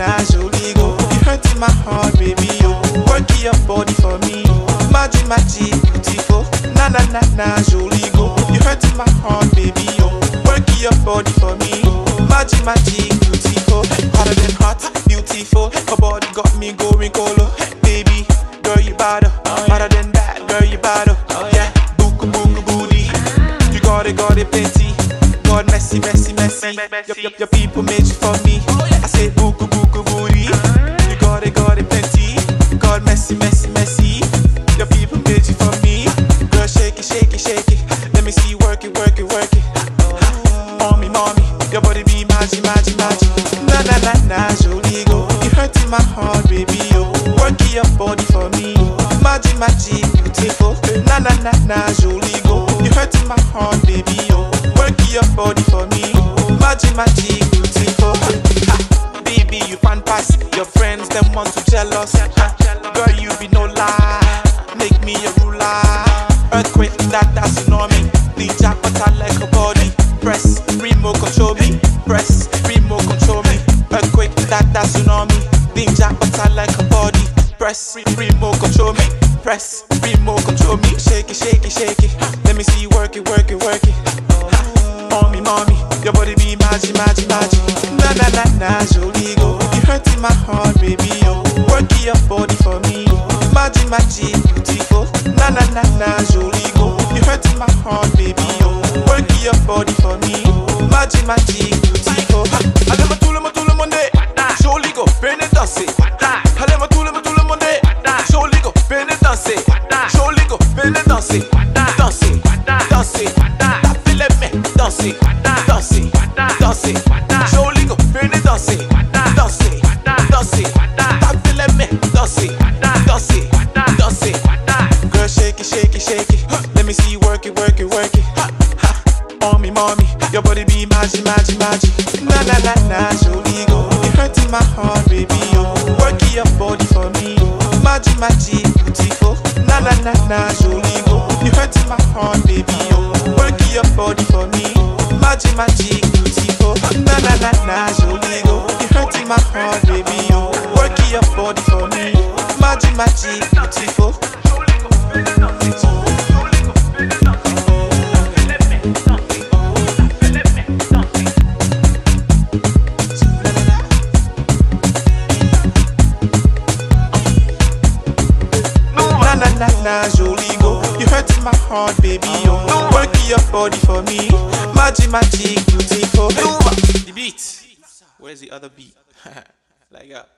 na na, jolie go. You hurting my heart, baby, yo. Work your body for me. Magic, magic, beautiful. Na na na na, jolie go. You hurting my heart, baby, yo. Work your body for me. Magic, magic, beautiful. Hotter than hot, beautiful. Her body got me going colo. Baby, girl, you better. Hotter than that, girl, you better. Yeah, booga booga booty. You got it, got it, plenty. God, messy, messy, messy. Your, your, your people made you for me. I say booga booga booty. Work it, work it. Mommy, mommy, your body be magic, magic, magic. Na na na na, jolie go. You hurting my heart, baby, yo. Work your body for me. Magic, magic, beautiful. Na na na na, jolie go. You hurting my heart, baby, yo. Work your body for me. Magic, magic, beautiful. Baby, you fantastic. Your friends them want to jealous. Girl, you be no lie. Make me a ruler. Earthquake, that I like a body. Press, re- remote control me. Press, remote control me. Shake it, shake it, shake it. Let me see you work it, work it, work it. Mommy, mommy, your body be magic, magic, magic. Na na na na, jolie go. You hurting my heart, baby, yo. Work your body for me. Magic, magic, beautiful. Na na na na, jolie go. You hurting my heart, baby, yo. Work your body for me. Magic, magic, danser, danser, danser. Jolie go, peine danser. Danser, danser. Girl, shake it, shake it, shake it. Let me see you work it, work it, work it. Ha, ha. Mommy, mommy, your body be magic, magic, magic. Na na na na, go. You hurting my heart, baby, yo. Work your body for me. Oh. Magic, magic, beautiful. Na na na na, jolie go. You hurting my heart, baby, yo. Work your body for me. Magic, magic, beautiful. Na na na na, jolie go. You hurting my heart, baby, yo. Work your body for me. Magic, magic, beautiful. Na na na jolie go. You hurting my heart, baby, yo. Work your body for me. Magic, magic, beautiful. The beat. Where's the other beat? like that.